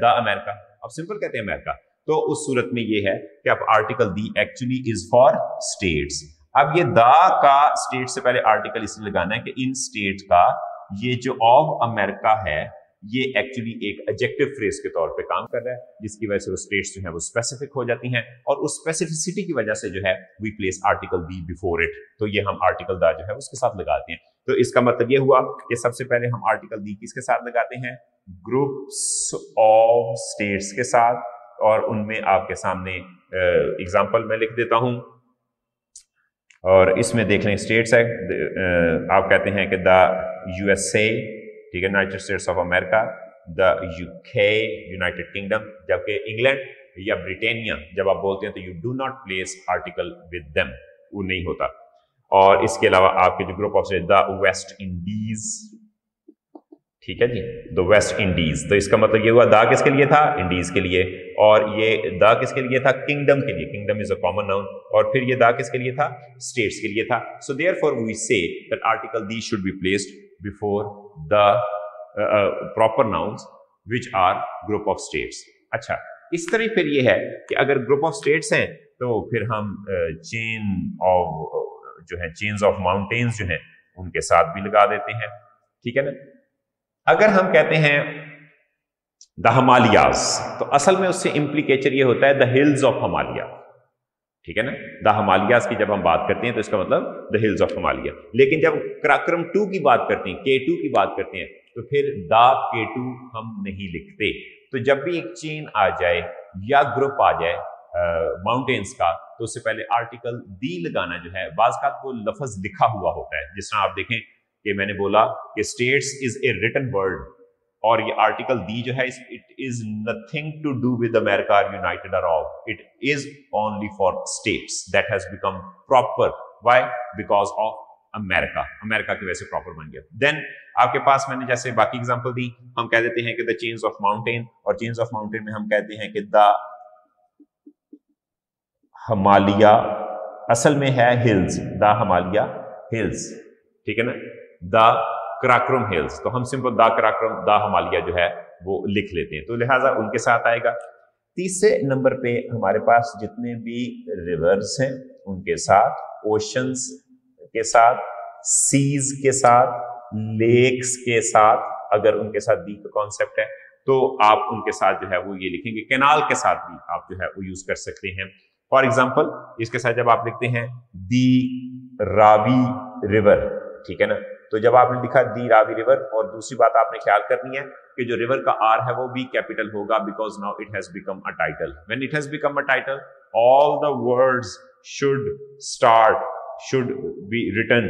द अमेरिका आप सिंपल कहते हैं अमेरिका तो उस सूरत में ये है कि आप article the actually is for states अब ये द का स्टेट से पहले आर्टिकल इसलिए लगाना है कि इन स्टेट का ये जो ऑफ़ अमेरिका है ये एक्चुअली एक एजेक्टिव फ्रेज के तौर पे काम कर रहा है, जिसकी वजह से वो स्टेट्स जो है वो स्पेसिफिक हो जाती हैं और उस स्पेसिफिसिटी की वजह से जो है we place article the before it तो ये हम आर्टिकल द जो है उसके साथ लगाते हैं। तो इसका मतलब ये हुआ कि सबसे पहले हम आर्टिकल दी किसके साथ लगाते हैं? ग्रुप्स ऑफ़ स्टेट्स के साथ। और उनमें आपके सामने एग्ज़ाम्पल मैं लिख देता हूँ। और इसमें देख लें स्टेट्स है आप कहते हैं कि द यूएसए ठीक है United States of America the UK United Kingdom जबकि इंग्लैंड या ब्रिटेनिया जब आप बोलते हैं तो you do not place article with them वो नहीं होता। और इसके अलावा आपके जो group of the West Indies ठीक है जी द वेस्ट इंडीज तो इसका मतलब ये हुआ दा किसके लिए था? इंडीज के लिए। और ये दा किसके लिए था? किंगडम के लिए। Kingdom is a common noun और फिर ये दा किसके लिए था? स्टेट्स के लिए था। So therefore we say that article the should be placed before the proper nouns which are group of states अच्छा इस तरह फिर ये है कि अगर ग्रुप ऑफ़ स्टेट्स हैं तो फिर हम चेन ऑफ़ जो है चेन्स ऑफ़ माउंटेन्स जो हैं, उनके साथ भी लगा देते हैं। ठीक है ना? अगर हम कहते हैं द हमालियाज तो असल में उससे इम्प्लीकेचर ये होता है द हिल्स ऑफ़ हमालिया ठीक है ना? द हमालियाज की जब हम बात करते हैं तो इसका मतलब द हिल्स ऑफ़ हमालिया लेकिन जब क्राक्रम टू की बात करते हैं के टू की बात करते हैं तो फिर द के टू हम नहीं लिखते। तो जब भी एक चेन आ जाए या ग्रुप आ जाए माउंटेन्स का तो उससे पहले आर्टिकल दी लगाना जो है, बाज का वो लफज लिखा हुआ होता है। जिस तरह आप देखें कि मैंने बोला कि states is a written word और ये आर्टिकल दी जो है it is nothing to do with America United or all it is only for states that has become proper why because of America America की वजह से proper बन गया। Then आपके पास मैंने जैसे बाकी एग्जांपल दी, हम कह देते हैं कि द चेन्स ऑफ़ माउंटेन और चेन्स ऑफ़ माउंटेन में हम कहते हैं कि द हमालिया असल में है हिल्स द हमालिया हिल्स ठीक है ना? द क्राक्रम हिल्स तो हम simple the Karakoram the Himalaya जो है, वो लिख लेते हैं। तो लिहाजा उनके साथ आएगा। तीसरे नंबर पे हमारे पास जितने भी रिवर्स हैं, उनके साथ ओशंस के साथ सीज के साथ लेक्स के साथ, अगर उनके साथ दी का कॉन्सेप्ट है तो आप उनके साथ जो है, वो ये लिखेंगे। कैनाल के साथ भी आप जो है, वो यूज़ कर सकते हैं। फॉर एग्ज़ाम्पल इसके साथ जब आप लिखते हैं दी रावी रिवर ठीक है ना? तो जब आपने लिखा दी रावी रिवर, और दूसरी बात आपने ख्याल करनी है कि जो रिवर का आर है वो भी कैपिटल होगा because now it has become a title when it has become a title all the words should start should be written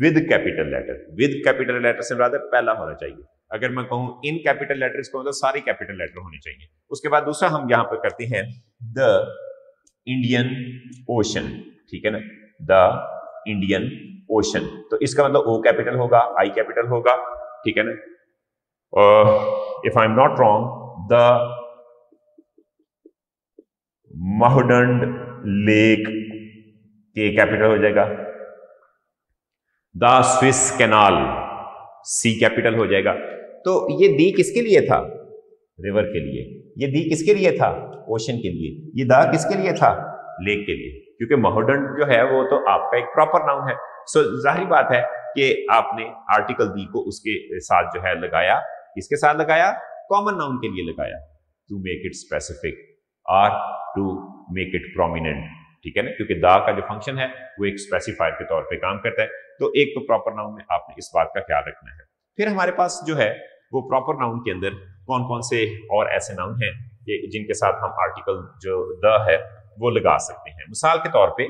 with capital letter with capital letter से rather पहला होना चाहिए। अगर मैं कहूँ इन कैपिटल लेटर इसको मतलब सारे कैपिटल लेटर होने चाहिए। उसके बाद दूसरा हम यहाँ पर करते हैं द इंडियन ओशन ठीक है ना? द इंडियन ओशन तो इसका मतलब ओ कैपिटल होगा आई कैपिटल होगा, ठीक है ना? If I am not wrong the महडंड lake के कैपिटल हो जाएगा. The Swiss canal C capital हो जाएगा. तो ये दी किसके लिए था? रिवर के लिए. ये दी किसके लिए था? ओशन के लिए. ये दा किसके लिए था? लेक के लिए. क्योंकि महोडन जो है वो तो आपका एक प्रॉपर नाउन है। सो so, ज़ाहिर बात है कि आपने आर्टिकल दी को उसके साथ जो है लगाया किसके साथ लगाया? कॉमन नाउन के लिए लगाया। To make it specific or to make it prominent ठीक है ना? क्योंकि दा का जो फ़ंक्शन है वो एक स्पेसिफायर के तौर पे काम करता है। तो एक तो प्रॉपर नाउन में आपने इस बात का ख्याल रखना है। फिर हमारे पास जो है वो प्रॉपर नाउन के अंदर कौन कौन से और ऐसे नाउन हैं जिनके साथ हम आर्टिकल जो द है वो लगा सकते हैं। मिसाल के तौर पे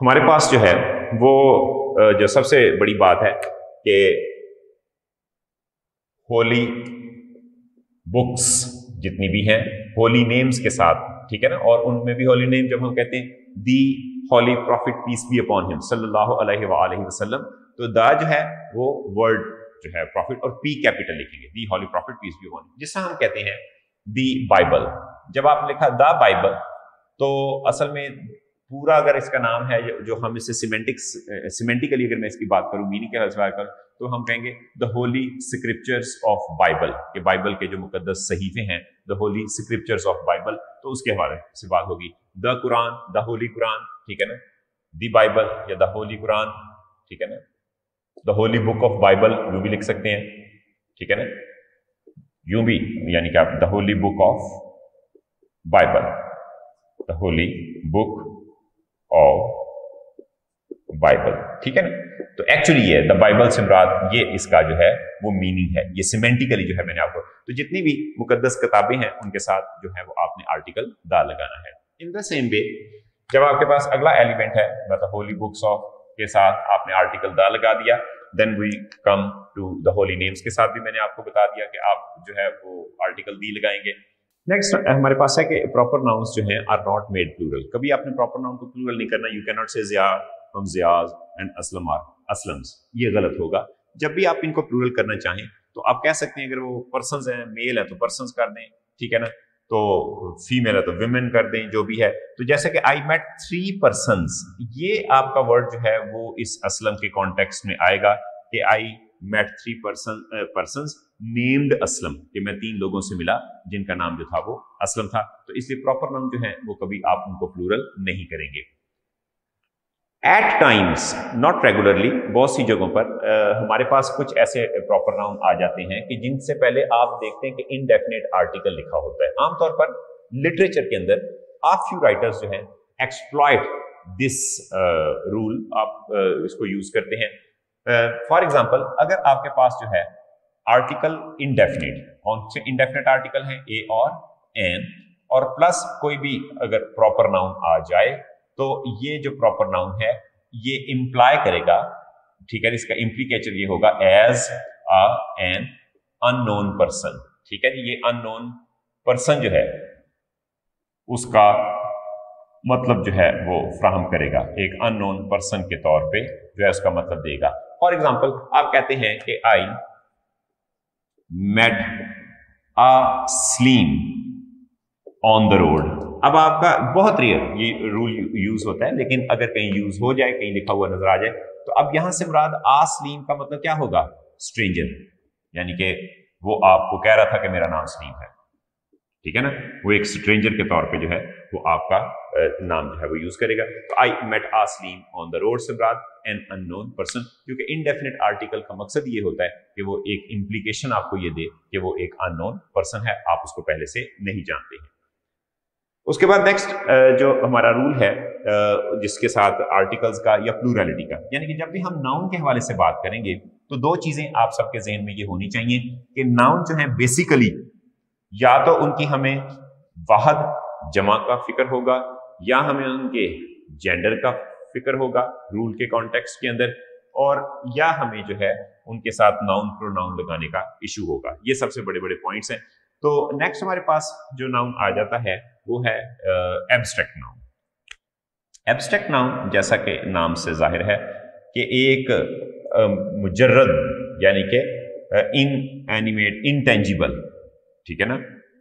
हमारे पास जो है, वो जो सबसे बड़ी बात है कि होली बुक्स जितनी भी हैं, होली नेम्स के साथ, ठीक है ना? और उनमें भी होली नेम जब हम कहते हैं, the holy prophet peace be upon him, सल्लल्लाहु अलैहि वसल्लम तो द जो है, वो वर्ड जो है प्रॉफिट और पी कैपिटल लिखेंगे the holy prophet peace be upon जिससे हम कहते हैं दी बाइबल जब आप लिखा द बाइबल तो असल में पूरा अगर इसका नाम है जो हम इससे सिमेंटिक्स सिमेंटिकली अगर मैं इसकी बात करूँ मीनिंग के हवाले कर तो हम कहेंगे the holy scriptures of Bible के बाइबल के जो मुकदस सहीफे हैं the holy scriptures of Bible तो उसके हवाले से बात होगी the Quran the holy Quran ठीक है ना? द बाइबल या द होली कुरान ठीक है ना? The holy book of Bible you भी लिख सकते हैं, ठीक है ना? यू भी, यानी कि आप the holy book of Bible the holy book of Bible ठीक है ना? तो एक्चुअली ये द बाइबल से मुराद, ये इसका जो है, वो मीनिंग है, ये सिमेंटिकली जो है मैंने आपको तो जितनी भी मुकदस किताबें हैं, उनके साथ जो है वो आपने आर्टिकल दा लगाना है। इन द सेम वे जब आपके पास अगला एलिमेंट है मतलब होली बुक्स ऑफ़ के साथ आपने आर्टिकल दा लगा दिया। Then we come to the holy names के साथ भी मैंने आपको बता दिया कि आप जो है वो आर्टिकल दी लगाएँगे। नेक्स्ट हमारे पास है कि प्रॉपर नाउन्स जो हैं आर नॉट मेड प्लूरल कभी आपने प्रॉपर नाउन को प्लूरल नहीं करना you can not say जियाज and Aslam or Aslam's ये गलत होगा। जब भी आप इनको प्लूरल करना चाहें तो आप कह सकते हैं अगर वो पर्सन हैं मेल है तो पर्सन कर दें। ठीक है ना? तो फीमेल है तो विमेन कर दें, जो भी है। तो जैसे कि आई मेट थ्री पर्सन ये आपका वर्ड जो है वो इस असलम के कॉन्टेक्स्ट में आएगा कि I met three person person named Aslam, कि मैं तीन लोगों से मिला जिनका नाम जो था वो असलम था। तो इसलिए प्रॉपर नाम जो है वो कभी आप उनको प्लूरल नहीं करेंगे। एट टाइम्स नॉट रेगुलरली बहुत सी जगहों पर आ, हमारे पास कुछ ऐसे प्रॉपर नाउन आ जाते हैं कि जिनसे पहले आप देखते हैं कि इनडेफिनेट आर्टिकल लिखा होता है। आमतौर पर लिटरेचर के अंदर आप फ्यू राइटर्स जो हैं एक्सप्लॉयट दिस रूल आप uh, इसको यूज़ करते हैं। फॉर एग्ज़ाम्पल अगर आपके पास जो है आर्टिकल इनडेफिनेट कौन से इनडेफिनेट आर्टिकल हैं? ए और एन और प्लस कोई भी अगर प्रॉपर नाउन आ जाए तो ये जो प्रॉपर नाउन है, ये इंप्लाई करेगा, ठीक है इसका इम्प्लीकेचर ये होगा as a an unknown person ठीक है ये अननोन पर्सन जो है, उसका मतलब जो है वो फ्राहम करेगा, एक अननोन पर्सन के तौर पे जो है उसका मतलब देगा। फॉर एग्ज़ाम्पल आप कहते हैं कि I met a Salim on the road अब आपका बहुत रेयर ये रूल यूज़ होता है, लेकिन अगर कहीं यूज़ हो जाए, कहीं लिखा हुआ नज़र आ जाए तो अब यहाँ से मुराद आसलीम का मतलब क्या होगा? स्ट्रेंजर यानी कि वो आपको कह रहा था कि मेरा नाम सलीम है। ठीक है ना? वो एक स्ट्रेंजर के तौर पे जो है, वो आपका नाम जो है वो यूज़ करेगा। तो I met Asleem on the road से मुराद एन अननोन पर्सन क्योंकि इनडेफिनेट आर्टिकल का मकसद ये होता है कि वो एक इंप्लीकेशन आपको ये दे कि वो एक अननोन पर्सन है, आप उसको पहले से नहीं जानते हैं। उसके बाद नेक्स्ट जो हमारा रूल है जिसके साथ आर्टिकल्स का या प्लूरलिटी का, यानी कि जब भी हम नाउन के हवाले से बात करेंगे तो दो चीज़ें आप सबके जहन में ये होनी चाहिए कि नाउन जो है बेसिकली या तो उनकी हमें वाहद जमा का फ़िक्र होगा, या हमें उनके जेंडर का फ़िक्र होगा रूल के कॉन्टेक्स्ट के अंदर, और या हमें जो है उनके साथ नाउन प्रोनाउन लगाने का इशू होगा। ये सबसे बड़े बड़े पॉइंट्स हैं। तो नेक्स्ट हमारे पास जो नाउन आ जाता है, वो है एब्स्ट्रैक्ट नाउन एब्स्ट्रैक्ट नाउन जैसा कि नाम से ज़ाहिर है कि एक मुजर्रद, यानी कि इन एनिमेट इनटेंजिबल ठीक है ना?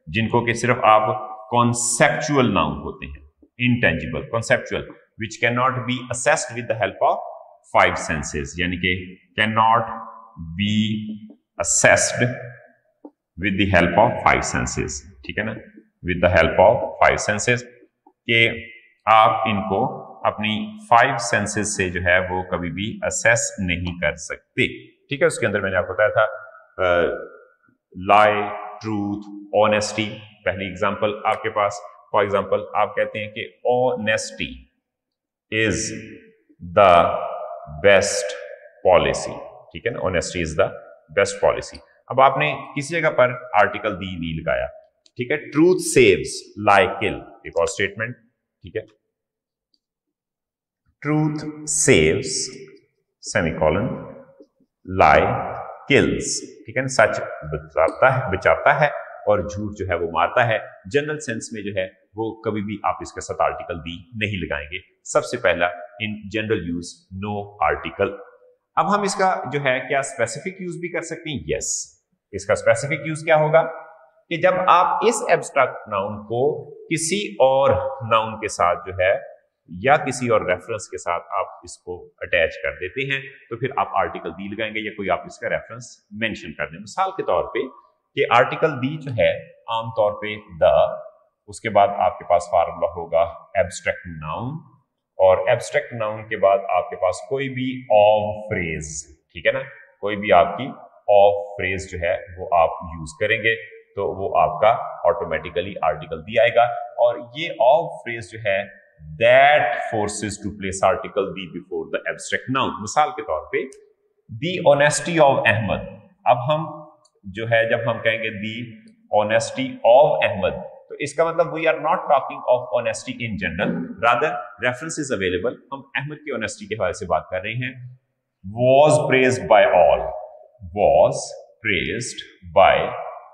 जिनको कि सिर्फ़ आप कॉन्सेप्चुअल नाउन होते हैं intangible conceptual which can not be assessed with the help of five senses यानी कि can not be assessed with the help of five senses ठीक है ना? With the help of five senses के आप इनको अपनी फाइव सेंसेस से जो है वो कभी भी असेस नहीं कर सकते। ठीक है? उसके अंदर मैंने आपको बताया था लाई ट्रूथ ऑनेस्टी पहली एग्जांपल आपके पास फॉर एग्जांपल आप कहते हैं कि honesty is the best policy ठीक है ना? Honesty is the best policy अब आपने किसी जगह पर आर्टिकल दी दी, लगाया? ठीक है ट्रूथ सेव्स लाई किल एक और स्टेटमेंट ठीक है? Truth saves semicolon lie kills ठीक है सच बचाता है बचाता है और झूठ जो है वो मारता है। जनरल सेंस में जो है वो कभी भी आप इसके साथ आर्टिकल दी नहीं लगाएँगे। सबसे पहला in general use no article अब हम इसका जो है क्या स्पेसिफिक यूज़ भी कर सकते हैं? यस इसका स्पेसिफिक यूज़ क्या होगा? कि जब आप इस एब्स्ट्रैक्ट नाउन को किसी और नाउन के साथ जो है, या किसी और रेफरेंस के साथ आप इसको अटैच कर देते हैं तो फिर आप आर्टिकल दी लगाएँगे या कोई आप इसका रेफरेंस मेंशन कर दें। मिसाल के तौर पे कि आर्टिकल दी जो है आमतौर पे द उसके बाद आपके पास फार्मूला होगा एब्स्ट्रैक्ट नाउन और एब्स्ट्रैक्ट नाउन के बाद आपके पास कोई भी ऑफ़ फ्रेज ठीक है ना? कोई भी आपकी ऑफ़ फ्रेज जो है, वो आप यूज़ करेंगे तो वो आपका ऑटोमेटिकली आर्टिकल दी आएगा। और ये ऑफ़ फ्रेज जो है that forces to place article the before the abstract noun मिसाल के तौर पे दी ऑनेस्टी ऑफ़ अहमद अब हम जो है, जब हम कहेंगे दी ऑनेस्टी ऑफ़ अहमद तो इसका मतलब we are not talking of honesty in general rather reference is available हम अहमद की ऑनेस्टी के हवाले से बात कर रहे हैं। Was praise by all was pressed by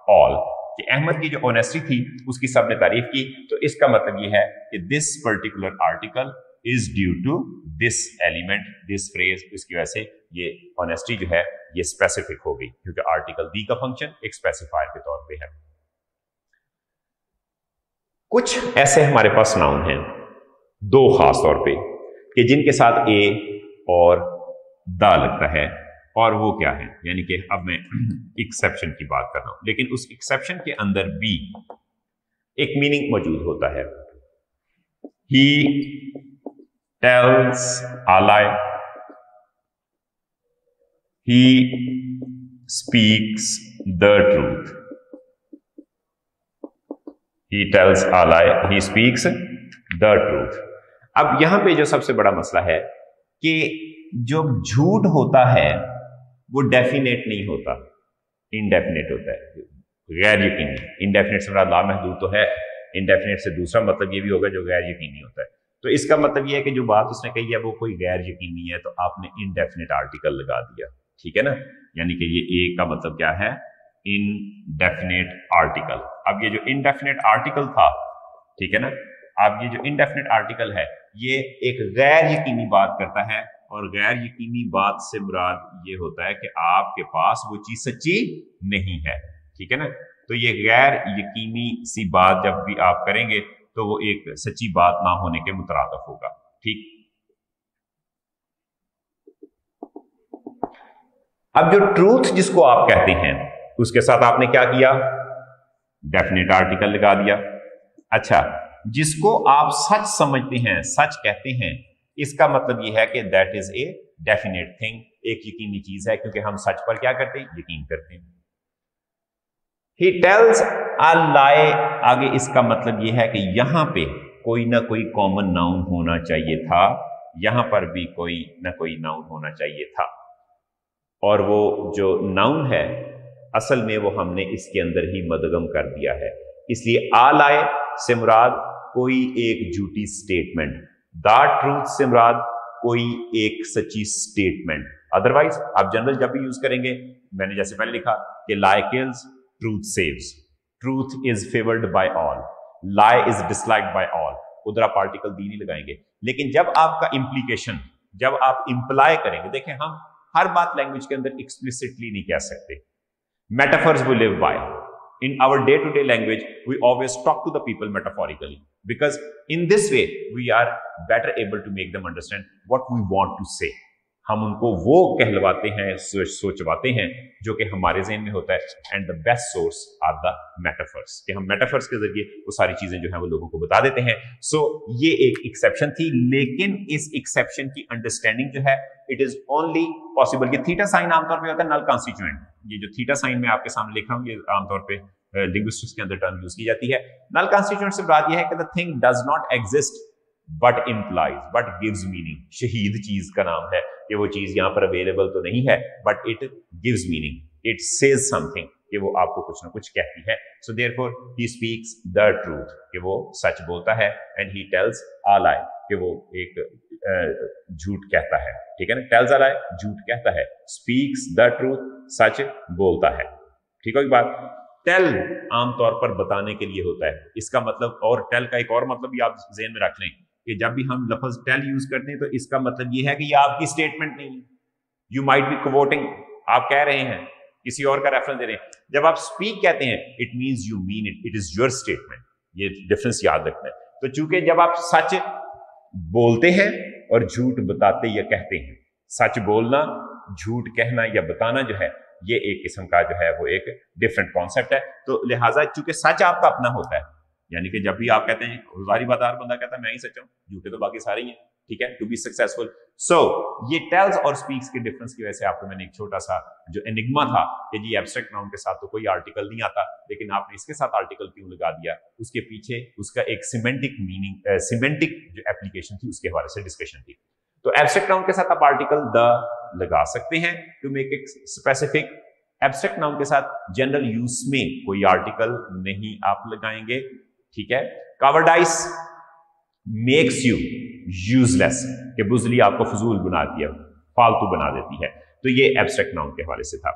all कि अहमद की जो ऑनेस्टी थी, उसकी सबने तारीफ़ की। तो इसका मतलब ये है कि this particular article is due to this element this phrase इसकी वजह से ये ऑनेस्टी जो है, ये स्पेसिफिक हो गई। क्योंकि आर्टिकल दी का फ़ंक्शन एक स्पेसिफायर के तौर पे है। कुछ ऐसे हमारे पास नाउन हैं, दो खास तौर पे, कि जिनके साथ ए और दा लगता है। और वो क्या है? यानी कि अब मैं एक्सेप्शन की बात कर रहा हूँ। लेकिन उस एक्सेप्शन के अंदर भी एक मीनिंग मौजूद होता है। He tells a lie he speaks the truth he tells a lie he speaks the truth अब यहाँ पे जो सबसे बड़ा मसला है कि जो झूठ होता है वो डेफिनेट नहीं होता। इनडेफिनेट होता है। गैर यकीनी। इनडेफिनेट से मेरा लामहदूद तो है। इनडेफिनेट से दूसरा मतलब ये भी होगा जो गैर यकीनी होता है। तो इसका मतलब ये है कि जो बात उसने कही है वो कोई गैर यकीनी है तो आपने इनडेफिनेट आर्टिकल लगा दिया। ठीक है ना? यानी कि ये ए का मतलब क्या है? इनडेफिनेट आर्टिकल अब ये जो इनडेफिनेट आर्टिकल था, ठीक है ना? अब ये जो इनडेफिनेट आर्टिकल है, ये एक गैर यकीनी बात करता है। और गैर यकीनी बात से मुराद ये होता है कि आपके पास वो चीज़ सच्ची नहीं है, ठीक है ना? तो ये गैर यकीनी सी बात जब भी आप करेंगे तो वो एक सच्ची बात ना होने के मुतरदफ होगा, ठीक? अब जो ट्रूथ जिसको आप कहते हैं, उसके साथ आपने क्या किया? डेफिनेट आर्टिकल लगा दिया। अच्छा जिसको आप सच समझते हैं, सच कहते हैं इसका मतलब यह है कि that is a definite thing एक यकीनी चीज़ है, क्योंकि हम सच पर क्या करते हैं? यकीन करते हैं। ही टेल्स आ आगे इसका मतलब यह है कि यहाँ पे कोई ना कोई कॉमन नाउन होना चाहिए था, यहाँ पर भी कोई ना कोई नाउन होना चाहिए था। और वो जो नाउन है, असल में वो हमने इसके अंदर ही मदगम कर दिया है। इसलिए आ लाए से मुराद कोई एक झूठी स्टेटमेंट द ट्रूथ से मुराद कोई एक सच्ची स्टेटमेंट अदरवाइज़ आप जनरल जब भी यूज़ करेंगे, मैंने जैसे पहले लिखा कि lie kills truth saves truth is favoured by all lie is dislike by all उधर आप पार्टिकल दी नहीं लगाएँगे. लेकिन जब आपका इंप्लीकेशन जब आप इंप्लाय करेंगे, देखें हम हर बात लैंग्वेज के अंदर एक्सप्लिसिटली नहीं कह सकते. मेटाफर्स वो live by in our day to day language we always talk to the people metaphorically because in this way we are better able to make them understand what we want to say हम उनको वो कहलवाते हैं सोचवाते हैं जो कि हमारे जहन में होता है। And the best source are the metaphors कि हम मेटाफर्स के ज़रिए वो सारी चीज़ें जो है वो लोगों को बता देते हैं। सो so, ये एक एक्सेप्शन थी लेकिन इस एक्सेप्शन की अंडरस्टैंडिंग जो है इट इज़ ओनली पॉसिबल कि थीटा साइन आमतौर पर होता है नल कॉन्स्टिट्यूएंट ये जो थीटा साइन में आपके सामने लिख रहा हूँ ये आमतौर पर लिंग्विस्टिक्स के अंदर टर्म यूज़ की जाती है। नल कॉन्स्टिट्यूएंट से बात यह है कि the thing does not exist but implies but gives meaning शहीद चीज़ का नाम है। कि वो चीज़ यहाँ पर अवेलेबल तो नहीं है but it gives meaning it says something कि वो आपको कुछ ना कुछ कहती है। So therefore he speaks the truth कि वो सच बोलता है एंड ही टेल्स आल आई कि वो एक झूठ कहता है। ठीक है ना? टेल्स आल आई झूठ कहता है। स्पीक्स द ट्रूथ सच बोलता है। ठीक होगी बात? टेल आमतौर पर बताने के लिए होता है। इसका मतलब और टेल का एक और मतलब भी आप जेन में रख लें। कि जब भी हम लफज टेल यूज़ करते हैं तो इसका मतलब ये है कि ये आपकी स्टेटमेंट नहीं है। यू माइट बी कोटिंग आप कह रहे हैं, किसी और का रेफरेंस दे रहे हैं। जब आप स्पीक कहते हैं it mean you mean it it is your statement ये डिफरेंस याद रखना है। तो चूँकि जब आप सच बोलते हैं और झूठ बताते या कहते हैं, सच बोलना, झूठ कहना या बताना जो है, ये एक किस्म का जो है, वो एक डिफरेंट कॉन्सेप्ट है। तो लिहाजा चूँकि सच आपका अपना होता है यानी कि जब भी आप कहते हैं गुजारी बात हर बंदा कहता है, मैं ही सच्चा हूँ झूठे तो बाकी सारे ही हैं, ठीक है टू बी सक्सेसफुल सो ये टेल्स और स्पीक्स के डिफरेंस की वजह से आपको मैंने एक छोटा सा जो एनिग्मा था कि जी एब्स्ट्रैक्ट नाउन के साथ तो कोई आर्टिकल नहीं आता, लेकिन आपने इसके साथ आर्टिकल क्यों लगा दिया? उसके पीछे उसका एक सीमेंटिक मीनिंग सीमेंटिक जो एप्लीकेशन थी, उसके हवाले से डिस्कशन थी। तो एब्स्ट्रैक्ट नाउन के साथ आप आर्टिकल द लगा सकते हैं टू मेक एक स्पेसिफिक एब्स्ट्रैक्ट नाउन के साथ जनरल यूज़ में कोई आर्टिकल नहीं आप लगाएँगे। ठीक है? कावर्डाइस मेक्स यू यूजलेस कि बुजली आपको फजूल बना दिया फालतू बना देती है। तो ये एब्स्ट्रैक्ट नाउन के हवाले से था।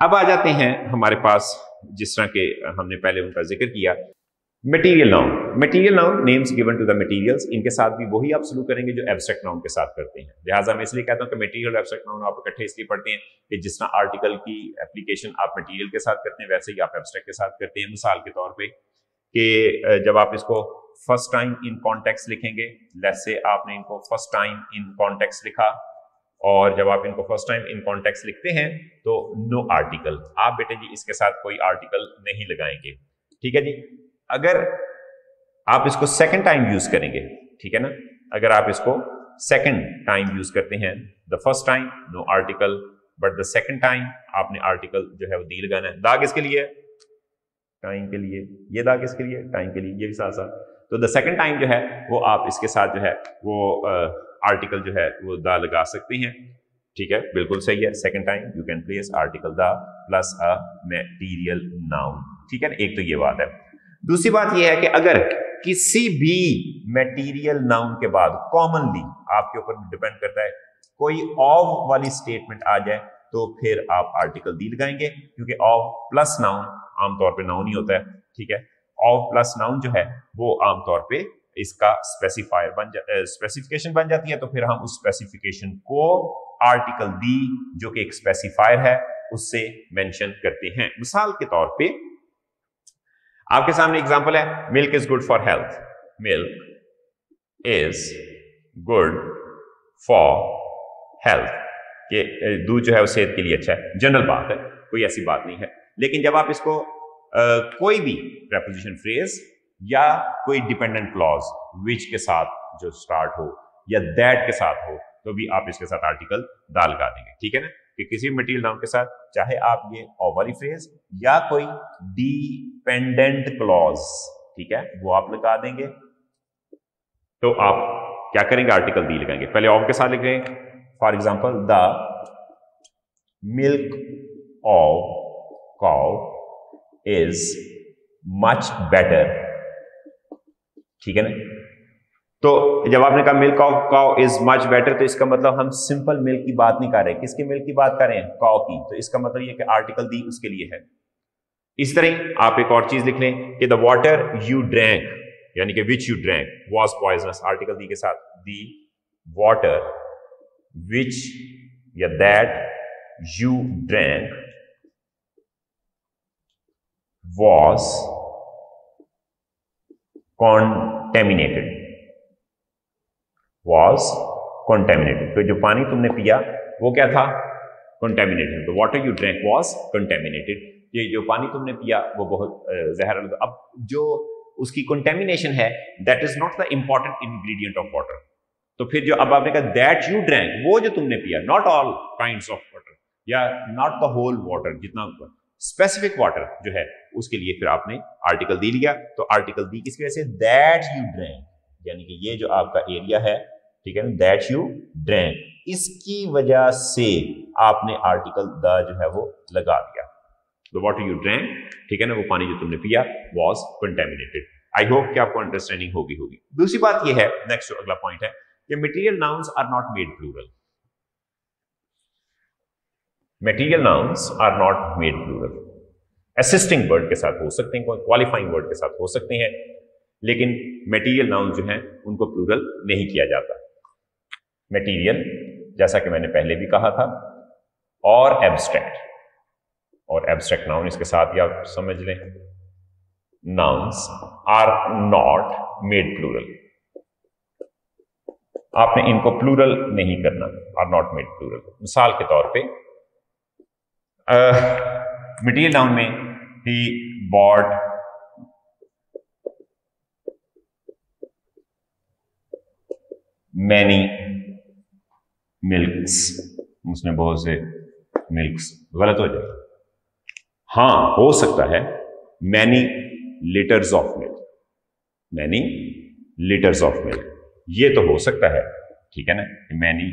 अब आ जाते हैं हमारे पास, जिस तरह के हमने पहले उनका ज़िक्र किया material noun material noun names given to the materials इनके साथ भी वही आप शुरू करेंगे जो एब्स्ट्रैक्ट नाउन के साथ करते हैं। लिहाजा मैं इसलिए कहता हूँ कि मटेरियल एब्स्ट्रैक्ट नाउन आप इकट्ठे इसलिए पढ़ते हैं कि जिस तरह आर्टिकल की एप्लीकेशन आप मटेरियल के साथ करते हैं, वैसे ही आप एब्स्ट्रैक्ट के साथ करते हैं। मिसाल के तौर पे कि जब आप इसको फ़र्स्ट टाइम इन कॉन्टेक्स्ट लिखेंगे लेट्स से आपने इनको फ़र्स्ट टाइम इन कॉन्टेक्स्ट लिखा, और जब आप इनको फ़र्स्ट टाइम इन कॉन्टेक्स्ट लिखते हैं तो नो आर्टिकल आप बेटे जी इसके साथ कोई आर्टिकल नहीं लगाएँगे। ठीक है जी? अगर आप इसको सेकेंड टाइम यूज़ करेंगे, ठीक है ना? अगर आप इसको सेकेंड टाइम यूज़ करते हैं the first time no article but the second time आपने आर्टिकल जो है वो दी लगाना है। दाग इसके लिए टाइम के लिए, ये दाग इसके लिए? टाइम के लिए, ये भी साथ साथ। तो द सेकंड टाइम जो है, वो आप इसके साथ जो है, वो आर्टिकल जो है, वो द लगा सकते हैं। ठीक है? बिल्कुल सही है। Second time you can place article the plus a material noun ठीक है ना? एक तो ये बात है। दूसरी बात ये है कि अगर किसी भी मेटीरियल नाउन के बाद कॉमनली आपके ऊपर डिपेंड करता है, कोई ऑफ़ वाली स्टेटमेंट आ जाए तो फिर आप आर्टिकल दी लगाएँगे, क्योंकि ऑफ़ प्लस नाउन आमतौर पे नाउन ही होता है, ठीक है? ऑफ़ प्लस नाउन जो है, वो आमतौर पे इसका स्पेसिफायर बन जा स्पेसिफिकेशन बन जाती है तो फिर हम उस स्पेसिफिकेशन को आर्टिकल दी जो कि एक स्पेसिफायर है, उससे मेंशन करते हैं। मिसाल के तौर पे, आपके सामने एग्जांपल है milk is good for health milk is good for health कि दूध जो है, वो सेहत के लिए अच्छा है। जनरल बात है, कोई ऐसी बात नहीं है। लेकिन जब आप इसको आ, कोई भी प्रेपोजिशन फ्रेज या कोई डिपेंडेंट क्लॉज विच के साथ जो स्टार्ट हो या दैट के साथ हो तो भी आप इसके साथ आर्टिकल दा लगा देंगे। ठीक है ना? कि किसी मटेरियल नाउन के साथ चाहे आप ये वाली फ्रेज या कोई डिपेंडेंट क्लॉज ठीक है? वो आप लगा देंगे। तो आप क्या करेंगे? आर्टिकल दी लगाएँगे। पहले ऑफ़ के साथ लिख रहे हैं। For example, the milk of cow is much better. ठीक है ना? तो जब आपने कहा milk of cow is much better तो इसका मतलब हम सिंपल मिल्क की बात नहीं कर रहे किसके मिल्क की बात कर रहे हैं? काउ की। तो इसका मतलब ये कि आर्टिकल दी उसके लिए है। इस तरह आप एक और चीज़ लिख लें कि द वॉटर यू ड्रैंक यानी कि which you drank was poisonous article the के साथ दी वॉटर विच या that you drank was contaminated. Was contaminated. तो जो पानी तुमने पिया, वो क्या था? Contaminated. The water you drank was contaminated. ये जो पानी तुमने पिया, वो बहुत जहर अब जो उसकी कंटेमिनेशन है that is not the important ingredient of water तो फिर जो, अब आपने कहा दैट यू ड्रैंक वो जो तुमने पिया not all kind of water या नॉट द होल वाटर जितना स्पेसिफिक वाटर जो है, उसके लिए फिर आपने आर्टिकल दी लिया। तो आर्टिकल दी किसकी वजह से? दैट यू ड्रैंक यानी कि ये जो आपका एरिया है, ठीक है ना? दैट यू ड्रैंक इसकी वजह से आपने आर्टिकल द जो है वो लगा दिया। तो वॉट यू ड्रैंक ठीक है ना? वो पानी जो तुमने पिया वॉज़ कंटेमिनेटेड आई होप कि आपको अंडरस्टैंडिंग होगी होगी। दूसरी बात यह है नेक्स्ट अगला पॉइंट है, कि material nouns are not made plural material nouns are not made plural assisting word के साथ हो सकते हैं क्वालिफाइंग वर्ड के साथ हो सकते हैं, लेकिन मेटीरियल नाउन जो हैं, उनको प्लूरल नहीं किया जाता। मेटीरियल जैसा कि मैंने पहले भी कहा था, और एब्स्ट्रैक्ट और एब्स्ट्रैक्ट नाउन इसके साथ ही आप समझ लें। Nouns are not made plural आपने इनको प्लूरल नहीं करना आर नॉट मेड प्लूरल मिसाल के तौर पे मटीरियल नाउन में ही बॉड मैनी मिल्क्स उसने बहुत से मिल्क्स गलत हो जाए हाँ, हो सकता है many litres of milk many litres of milk ये तो हो सकता है, ठीक है ना? मैनी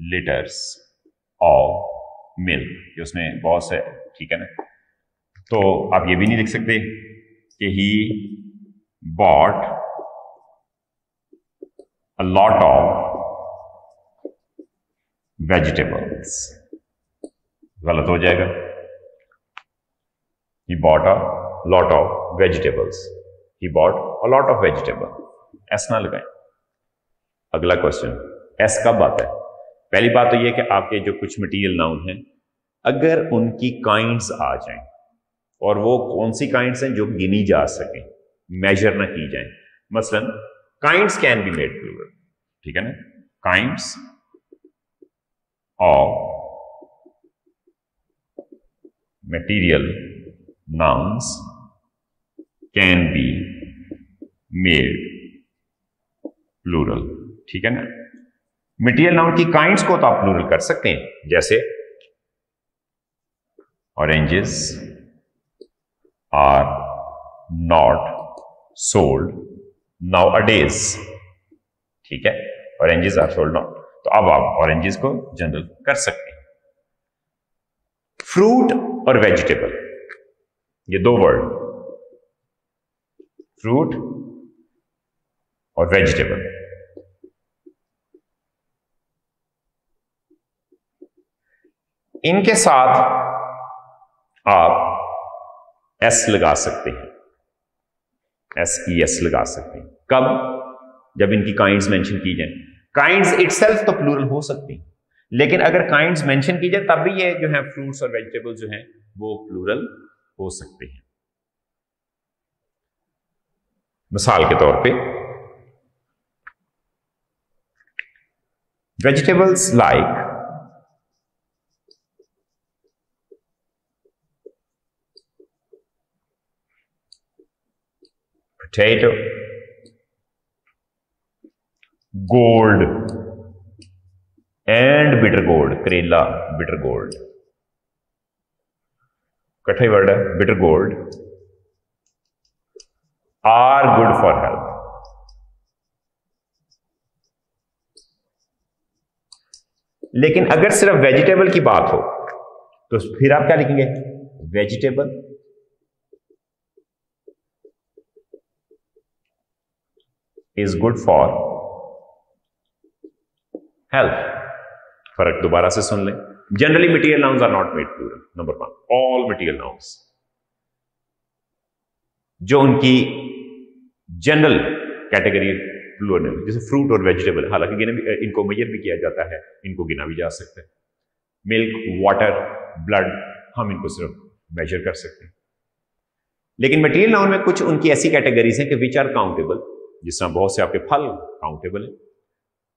लीटर्स ऑफ़ मिल्क उसने बहुत से ठीक है ना? तो आप ये भी नहीं लिख सकते कि he bought a lot of vegetables गलत हो जाएगा। He bought a lot of vegetables he bought a lot of vegetable ऐसा ना लगाएँ। अगला क्वेश्चन एस कब आता है? पहली बात तो यह कि आपके जो कुछ मटीरियल नाउन हैं, अगर उनकी काइंड्स आ जाएँ, और वो कौन सी काइंड्स हैं जो गिनी जा सकें मेजर ना की जाए, मसलन kinds can be made plural ठीक है ना? Kinds of material nouns can be made plural ठीक है ना? मटीरियल नाउन की काइंड्स को तो आप प्लूरल कर सकते हैं, जैसे oranges are not sold nowadays ठीक है? ऑरेंजेस आर सोल्ड नॉट तो अब आप ऑरेंजेस को जनरल कर सकते हैं। फ्रूट और वेजिटेबल ये दो वर्ड फ्रूट और वेजिटेबल इनके साथ आप एस लगा सकते हैं। एस ई एस लगा सकते हैं। कब? जब इनकी काइंड्स मेंशन की जाए। काइंड्स इटसेल्फ तो प्लूरल हो सकती लेकिन अगर काइंड्स मेंशन की जाए, तब भी ये जो है फ्रूट्स और वेजिटेबल्स जो हैं, वो प्लूरल हो सकते हैं। मिसाल के तौर पे vegetables like potato, gold, and bitter gold, करेला bitter gold. कठा वर्ड है bitter gold are good for health लेकिन अगर सिर्फ़ वेजिटेबल की बात हो तो फिर आप क्या लिखेंगे? Vegetable is good for health फ़र्क दोबारा से सुन लें। Generally material nouns are not made plural number one all material nouns जो उनकी जनरल कैटेगरी प्लूरल जैसे फ्रूट और वेजिटेबल हालाँकि इनको मैयर भी किया जाता है, इनको गिना भी जा सकता है। मिल्क वाटर ब्लड हम इनको सिर्फ़ मेजर कर सकते हैं। लेकिन मटीरियल नाउन में कुछ उनकी ऐसी कैटेगरीज हैं कि विच आर काउंटेबल जिस तरह बहुत से आपके फल काउंटेबल है,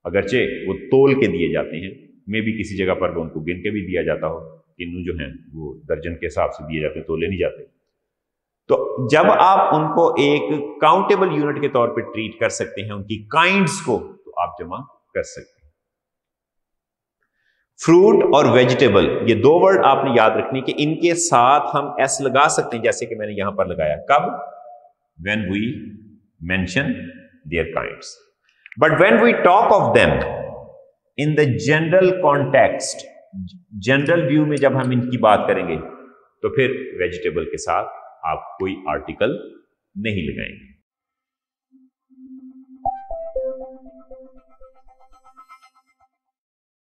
अगरचे वो तोल के दिए जाते हैं, मे भी किसी जगह पर उनको गिन के भी दिया जाता हो, किन्नू जो हैं, वो दर्जन के हिसाब से दिए जाते हैं, तोले नहीं जाते। तो जब आप उनको एक काउंटेबल यूनिट के तौर पे ट्रीट कर सकते हैं, उनकी काइंड्स को तो आप जमा कर सकते हैं। फ्रूट और वेजिटेबल ये दो वर्ड आपने याद रखने कि इनके साथ हम एस लगा सकते हैं, जैसे कि मैंने यहाँ पर लगाया। कब? When we mention their kinds. But when we talk of them in the general context, general view में जब हम इनकी बात करेंगे तो फिर वेजिटेबल के साथ आप कोई आर्टिकल नहीं लगाएँगे